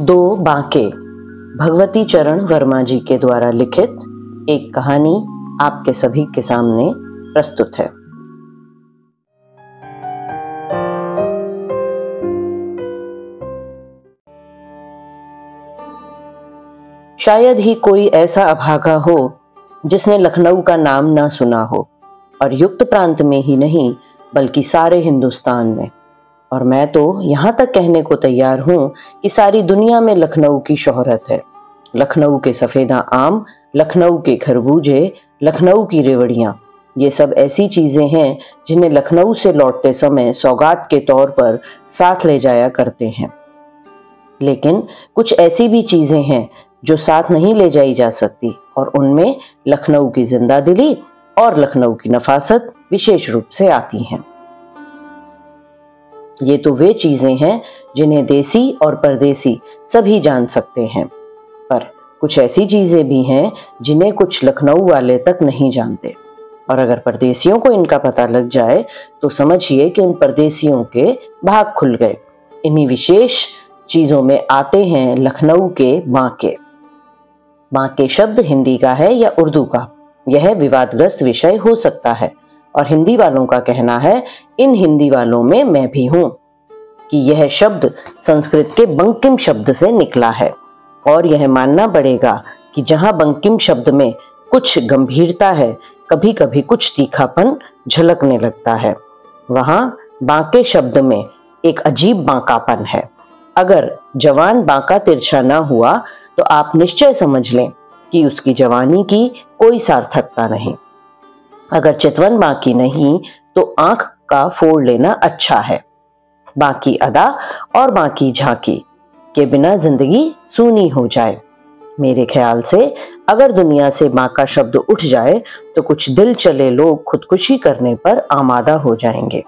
दो बांके। भगवती चरण वर्मा जी के द्वारा लिखित एक कहानी आपके सभी के सामने प्रस्तुत है। शायद ही कोई ऐसा अभागा हो जिसने लखनऊ का नाम ना सुना हो, और युक्त प्रांत में ही नहीं, बल्कि सारे हिंदुस्तान में। और मैं तो यहाँ तक कहने को तैयार हूँ कि सारी दुनिया में लखनऊ की शोहरत है। लखनऊ के सफेदा आम, लखनऊ के खरबूजे, लखनऊ की रेवड़ियाँ। ये सब ऐसी चीज़ें हैं जिन्हें लखनऊ से लौटते समय सौगात के तौर पर साथ ले जाया करते हैं। लेकिन कुछ ऐसी भी चीज़ें हैं जो साथ नहीं ले जाई जा सकती और उनमें लखनऊ की ज़िंदा दिली और लखनऊ की नफासत विशेष रूप से आती हैं। ये तो वे चीज़ें हैं जिन्हें देसी और परदेसी सभी जान सकते हैं। पर कुछ ऐसी चीज़ें भी हैं जिन्हें कुछ लखनऊ वाले तक नहीं जानते। और अगर परदेसियों को इनका पता लग जाए तो समझिए कि उन परदेसियों के भाग खुल गए। इन्हीं विशेष चीज़ों में आते हैं लखनऊ के बांके। बांके शब्द हिंदी का है या उर्दू का? यह विवादग्रस्त विषय हो सकता है। और हिंदी वालों का कहना है, इन हिंदी वालों में मैं भी हूँ, कि यह शब्द संस्कृत के बंकिम शब्द से निकला है। और यह मानना पड़ेगा कि जहाँ बंकिम शब्द में कुछ गंभीरता है कभी कभी कुछ तीखापन झलकने लगता है। वहाँ बांके शब्द में एक अजीब बांकापन है। अगर जवान बांका तिरछा ना हुआ तो आप निश्चय समझ लें कि उसकी जवानी की कोई सार्थकता नहीं। अगर चितवन बाकी नहीं तो आँख का फोड़ लेना अच्छा है। बाकी अदा और बाकी झांकी के बिना ज़िंदगी सूनी हो जाए। मेरे ख्याल से अगर दुनिया से माँ का शब्द उठ जाए तो कुछ दिल चले लोग खुदकुशी करने पर आमादा हो जाएँगे।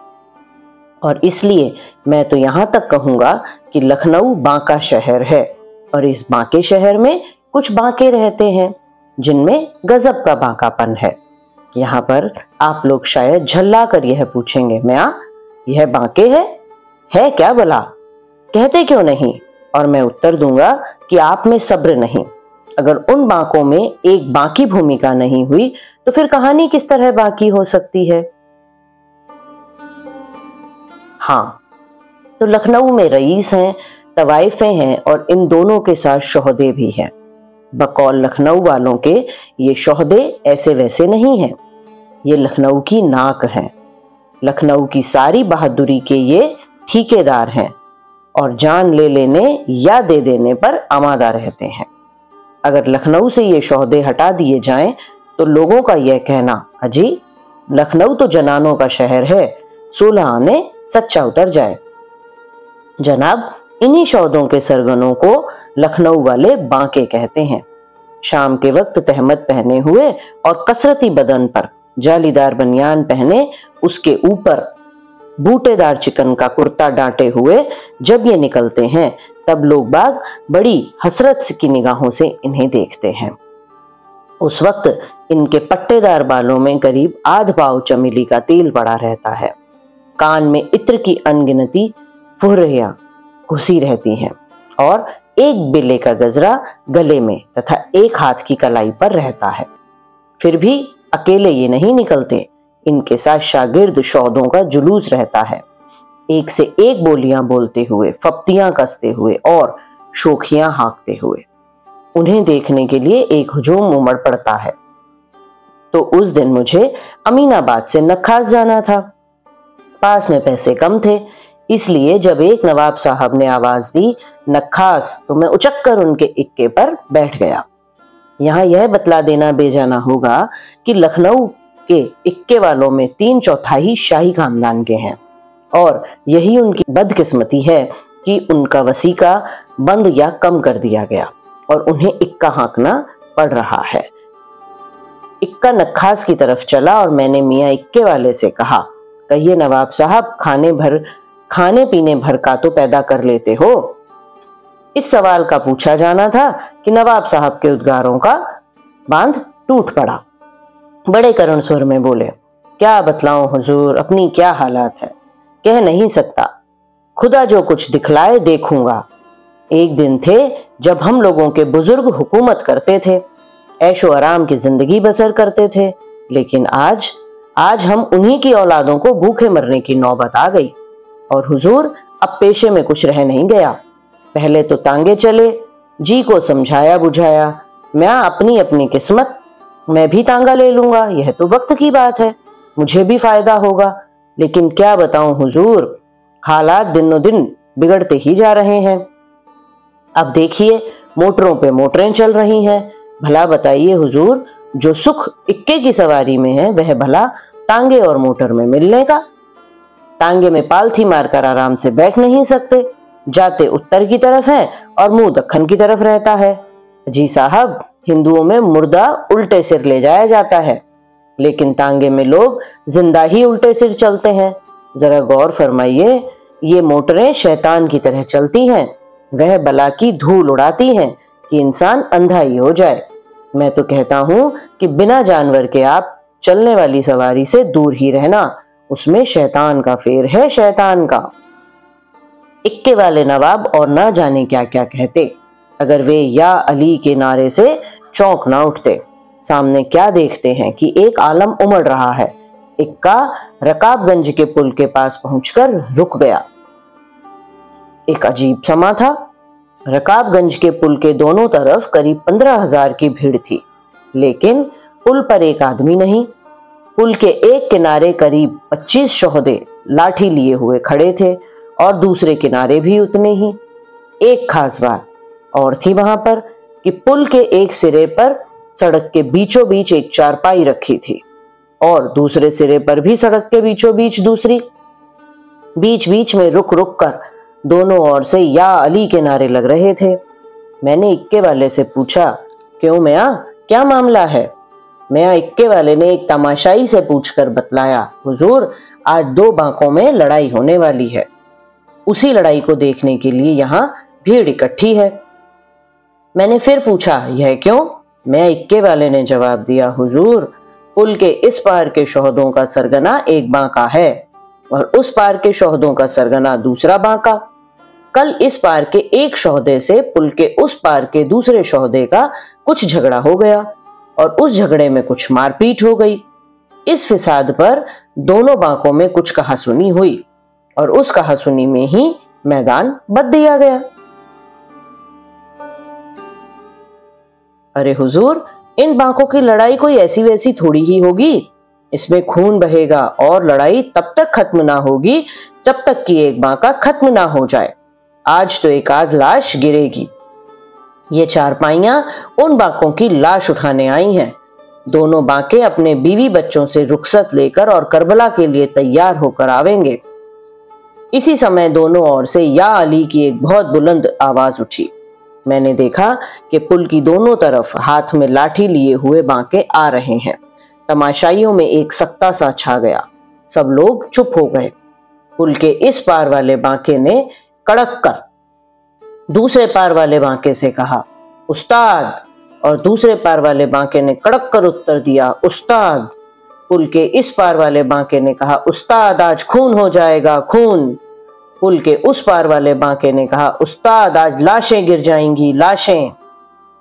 और इसलिए मैं तो यहाँ तक कहूँगा कि लखनऊ बांका शहर है और इस बांके शहर में कुछ बांके रहते हैं, जिनमें गजब का बांकापन है। यहाँ पर आप लोग शायद झल्ला कर यह पूछेंगे मैं यह बांके है? है क्या भला कहते क्यों नहीं? और मैं उत्तर दूँगा कि आप में सब्र नहीं। अगर उन बांकों में एक बाकी भूमिका नहीं हुई तो फिर कहानी किस तरह बाकी हो सकती है? हाँ तो लखनऊ में रईस हैं, तवाइफे हैं और इन दोनों के साथ शोहदे भी हैं। बकौल लखनऊ वालों के ये शोहदे ऐसे वैसे नहीं हैं। ये लखनऊ की नाक है। लखनऊ की सारी बहादुरी के ये ठेकेदार हैं और जान ले लेने या दे देने पर आमादा रहते हैं। अगर लखनऊ से ये शोहदे हटा दिए जाएँ तो लोगों का यह कहना, अजी, लखनऊ तो जनानों का शहर है, सोलह आने सच्चा उतर जाए। जनाब इन्हीं शौदों के सरगनों को लखनऊ वाले बांके कहते हैं। शाम के वक्त तहमत पहने हुए और कसरती बदन पर जालीदार बनियान पहने उसके ऊपर बूटेदार चिकन का कुर्ता डांटे हुए जब ये निकलते हैं, तब लोग बाग बड़ी हसरत की निगाहों से इन्हें देखते हैं। उस वक्त इनके पट्टेदार बालों में करीब आध पाव चमेली का तेल पड़ा रहता है। कान में इत्र की अनगिनती फुहरियाँ घुसी रहती हैं और एक बिले का गजरा गले में तथा एक हाथ की कलाई पर रहता है। फिर भी अकेले ये नहीं निकलते, इनके साथ शागिर्द शौदों का जुलूस रहता है। एक से एक बोलियाँ बोलते हुए, फप्तियाँ कसते हुए और शोखियाँ हाँकते हुए। उन्हें देखने के लिए एक हुजूम उमड़ पड़ता है। तो उस दिन मुझे अमीनाबाद से नखास जाना था। पास में पैसे कम थे इसलिए जब एक नवाब साहब ने आवाज़ दी नखास तो मैं उचक कर उनके इक्के पर बैठ गया। यहाँ यह बतला देना बेजाना होगा कि लखनऊ के इक्के वालों में तीन चौथाई शाही खानदान के हैं और यही उनकी बदकिस्मती है कि उनका वसीका बंद या कम कर दिया गया और उन्हें इक्का हाँकना पड़ रहा है। इक्का नखास की तरफ़ चला और मैंने मियाँ इक्के वाले से कहा, कहिए नवाब साहब, खाने भर खाने पीने भर का तो पैदा कर लेते हो। इस सवाल का पूछा जाना था कि नवाब साहब के उद्गारों का बाँध टूट पड़ा। बड़े करण स्वर में बोले, क्या बतलाऊं हुजूर, अपनी क्या हालात है? कह नहीं सकता। खुदा जो कुछ दिखलाए देखूँगा। एक दिन थे जब हम लोगों के बुज़ुर्ग हुकूमत करते थे, ऐशो आराम की ज़िंदगी बसर करते थे, लेकिन आज आज हम उन्हीं की औलादों को भूखे मरने की नौबत आ गई। और हुजूर अब पेशे में कुछ रह नहीं गया। पहले तो तांगे चले, जी को समझाया बुझाया, मैं अपनी अपनी किस्मत, मैं भी तांगा ले लूँगा, यह तो वक्त की बात है, मुझे भी फ़ायदा होगा। लेकिन क्या बताऊँ हुजूर, हालात दिनों दिन बिगड़ते ही जा रहे हैं। अब देखिए, मोटरों पे मोटरें चल रही हैं। भला बताइए हुजूर, जो सुख इक्के की सवारी में है, वह भला तांगे और मोटर में मिलने का टांगे में पालथी मारकर आराम से बैठ नहीं सकते। जाते उत्तर की तरफ़ है और मुँह दखन की तरफ़ रहता है। जी साहब, हिंदुओं में मुर्दा उल्टे सिर ले जाया जाता है। लेकिन तांगे में लोग ज़िंदा ही उल्टे सिर चलते हैं। जरा गौर फरमाइए, ये मोटरें शैतान की तरह चलती हैं। वह बला की धूल उड़ाती हैं कि इंसान अंधा ही हो जाए। मैं तो कहता हूँ कि बिना जानवर के आप चलने वाली सवारी से दूर ही रहना। उसमें शैतान का फेर है, शैतान का। इक्के वाले नवाब और ना जाने क्या क्या कहते। अगर वे या अली के नारे से चौंक ना उठते, सामने क्या देखते हैं कि एक आलम उमड़ रहा है। इक्का रकाबगंज के पुल के पास पहुंचकर रुक गया। एक अजीब समा था। रकाबगंज के पुल के दोनों तरफ़ करीब पंद्रह हज़ार की भीड़ थी, लेकिन पुल पर एक आदमी नहीं पुल के एक किनारे करीब पच्चीस शोहदे लाठी लिए हुए खड़े थे और दूसरे किनारे भी उतने ही। एक खास बात और थी वहाँ पर कि पुल के एक सिरे पर सड़क के बीचों बीच एक चारपाई रखी थी और दूसरे सिरे पर भी सड़क के बीचों बीच दूसरी। बीच बीच में रुक रुक कर दोनों ओर से या अली के नारे लग रहे थे। मैंने इक्के वाले से पूछा, क्यों मैं क्या मामला है? मैं इक्के वाले ने एक तमाशाई से पूछकर बतलाया, हुजूर, आज दो बांकों में लड़ाई होने वाली है। उसी लड़ाई को देखने के लिए यहाँ भीड़ इकट्ठी है। मैंने फिर पूछा, यह क्यों? मैं इक्के वाले ने जवाब दिया, हुजूर, पुल के इस पार के शोहदों का सरगना एक बांका है और उस पार के शोहदों का सरगना दूसरा बांका। कल इस पार के एक शोहदे से पुल के उस पार के दूसरे शोहदे का कुछ झगड़ा हो गया। और उस झगड़े में कुछ मारपीट हो गई। इस फिसाद पर दोनों बांकों में कुछ कहा सुनी हुई और उस कहा सुनी में ही मैदान बद दिया गया। अरे हुजूर, इन बांकों की लड़ाई कोई ऐसी वैसी थोड़ी ही होगी? इसमें खून बहेगा और लड़ाई तब तक खत्म ना होगी जब तक कि एक बांका खत्म ना हो जाए। आज तो एक आध लाश गिरेगी। ये चारपाइयाँ उन बांकों की लाश उठाने आई हैं। दोनों बांके अपने बीवी बच्चों से रुखसत लेकर और करबला के लिए तैयार होकर आवेंगे। इसी समय दोनों ओर से या अली की एक बहुत बुलंद आवाज़ उठी। मैंने देखा कि पुल की दोनों तरफ़ हाथ में लाठी लिए हुए बांके आ रहे हैं। तमाशाइयों में एक सत्ता सा छा गया। सब लोग चुप हो गए। पुल के इस पार वाले बांके ने कड़क कर दूसरे पार वाले बांके से कहा, उस्ताद! और दूसरे पार वाले बांके ने कड़क कर उत्तर दिया, उस्ताद! पुल के इस पार वाले बांके ने कहा, उस्ताद, आज खून हो जाएगा, खून! पुल के उस पार वाले बांके ने कहा, उस्ताद, आज लाशें गिर जाएँगी, लाशें!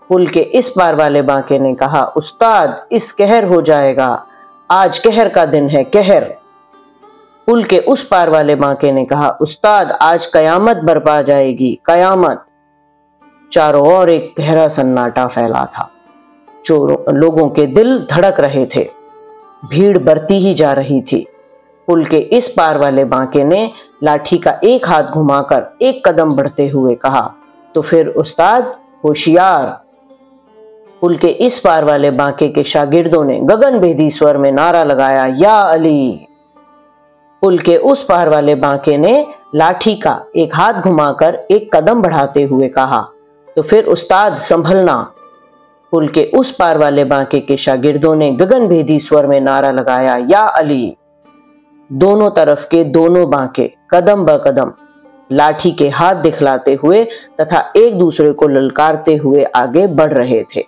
पुल के इस पार वाले बांके ने कहा, उस्ताद, इस कहर हो जाएगा, आज कहर का दिन है, कहर! पुल के उस पार वाले बांके ने कहा, उस्ताद, आज कयामत बरपा जाएगी, कयामत. चारों ओर एक गहरा सन्नाटा फैला था। चोरों, लोगों के दिल धड़क रहे थे। भीड़ बढ़ती ही जा रही थी। पुल के इस पार वाले बांके ने लाठी का एक हाथ घुमाकर एक कदम बढ़ते हुए कहा तो फिर, उस्ताद, होशियार। पुल के इस पार वाले बांके के शागिर्दों ने गगन भेदी स्वर में नारा लगाया, या अली। पुल के उस पार वाले बांके ने लाठी का एक हाथ घुमाकर एक कदम बढ़ाते हुए कहा तो फिर उस्ताद, संभलना। पुल के उस पार वाले बांके के शागिर्दों ने गगन भेदी स्वर में नारा लगाया, या अली! दोनों तरफ़ के दोनों बांके कदम ब कदम लाठी के हाथ दिखलाते हुए तथा एक दूसरे को ललकारते हुए आगे बढ़ रहे थे।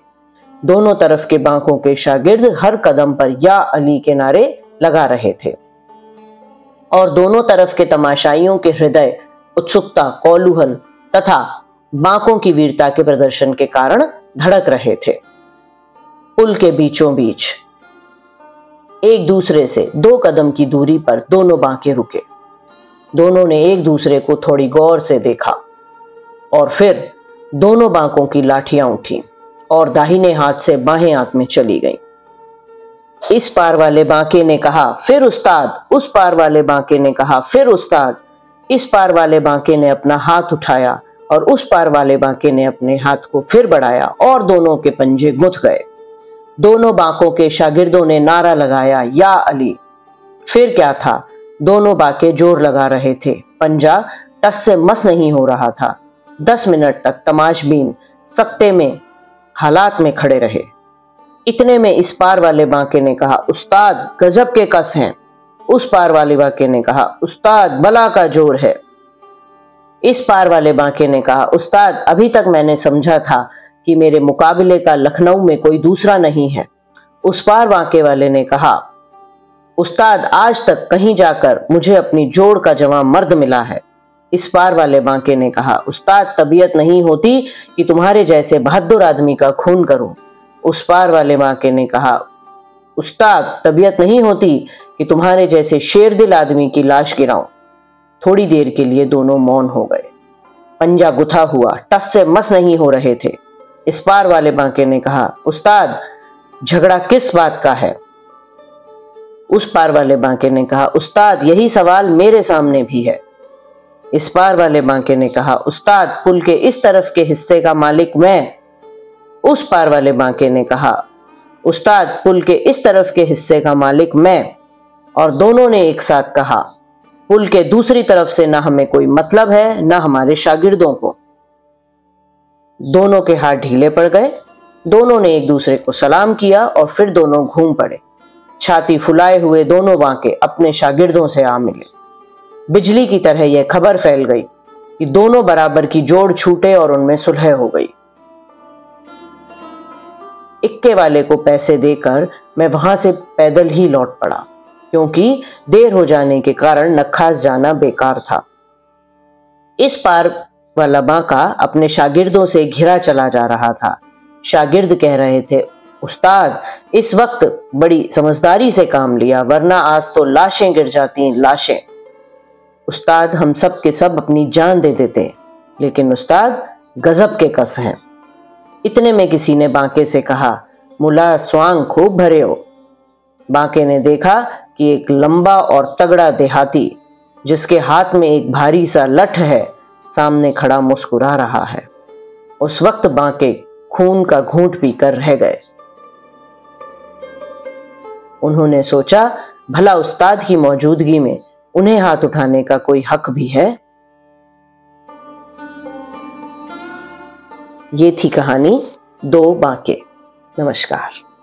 दोनों तरफ़ के बांकों के शागिर्द हर कदम पर या अली के नारे लगा रहे थे। और दोनों तरफ़ के तमाशाइयों के हृदय उत्सुकता, कौलूहल तथा बांकों की वीरता के प्रदर्शन के कारण धड़क रहे थे पुल के बीचों बीच एक दूसरे से दो कदम की दूरी पर दोनों बांके रुके दोनों ने एक दूसरे को थोड़ी गौर से देखा और फिर दोनों बांकों की लाठियाँ उठी और दाहिने हाथ से बाहें हाथ में चली गईं। इस पार वाले बांके ने कहा, फिर उस्ताद। उस पार वाले बांके ने कहा, फिर उस्ताद। इस पार वाले बांके ने अपना हाथ उठाया और उस पार वाले बांके ने अपने हाथ को फिर बढ़ाया और दोनों के पंजे गुथ गए। दोनों बांकों के शागिर्दों ने नारा लगाया, या अली, फिर क्या था? दोनों बाके ज़ोर लगा रहे थे। पंजा टस से मस नहीं हो रहा था। दस मिनट तक तमाशबीन सकते में, हालात में खड़े रहे। इतने में इस पार वाले बांके ने कहा, उस्ताद, गजब के कस हैं। उस पार वाले बांके ने कहा, उस्ताद, बला का ज़ोर है। इस पार वाले बांके ने कहा, उस्ताद, अभी तक मैंने समझा था कि मेरे मुकाबले का लखनऊ में कोई दूसरा नहीं है। उस पार बांके वाले ने कहा, उस्ताद, आज तक कहीं जाकर मुझे अपनी जोड़ का जवाब मर्द मिला है। इस पार वाले बांके ने कहा, उस्ताद, तबीयत नहीं होती कि तुम्हारे जैसे बहादुर आदमी का खून करूँ। उस पार वाले बांके ने कहा, उस्ताद, तबीयत नहीं होती कि तुम्हारे जैसे शेर दिल आदमी की लाश गिराऊं। थोड़ी देर के लिए दोनों मौन हो गए। पंजा गुथा हुआ, टस से मस नहीं हो रहे थे। इस पार वाले बांके ने कहा, उस्ताद, झगड़ा किस बात का है? उस पार वाले बांके ने कहा, उस्ताद, यही सवाल मेरे सामने भी है। इस पार वाले बांके ने कहा, उस्ताद, पुल के इस तरफ़ के हिस्से का मालिक मैं उस पार वाले बांके ने कहा, उस्ताद, पुल के इस तरफ़ के हिस्से का मालिक मैं। और दोनों ने एक साथ कहा, पुल के दूसरी तरफ़ से ना हमें कोई मतलब है, ना हमारे शागिर्दों को। दोनों के हाथ ढीले पड़ गए। दोनों ने एक दूसरे को सलाम किया और फिर दोनों घूम पड़े। छाती फुलाए हुए दोनों बांके अपने शागिर्दों से आ मिले। बिजली की तरह यह खबर फैल गई कि दोनों बराबर की जोड़ छूटे और उनमें सुलह हो गई। इक्के वाले को पैसे देकर मैं वहाँ से पैदल ही लौट पड़ा, क्योंकि देर हो जाने के कारण नखास जाना बेकार था। इस पार वाला बांका अपने शागिर्दों से घिरा चला जा रहा था। शागिर्द कह रहे थे, उस्ताद, इस वक्त बड़ी समझदारी से काम लिया, वरना आज तो लाशें गिर जाती, लाशें। उस्ताद, हम सब के सब अपनी जान दे देते, लेकिन उस्ताद, गजब के कस हैं। इतने में किसी ने बांके से कहा, मुला, स्वांग खूब भरे हो। बांके ने देखा कि एक लंबा और तगड़ा देहाती, जिसके हाथ में एक भारी सा लठ है, सामने खड़ा मुस्कुरा रहा है। उस वक्त बांके खून का घूंट पीकर रह गए। उन्होंने सोचा, भला उस्ताद की मौजूदगी में उन्हें हाथ उठाने का कोई हक भी है? ये थी कहानी दो बांके। नमस्कार।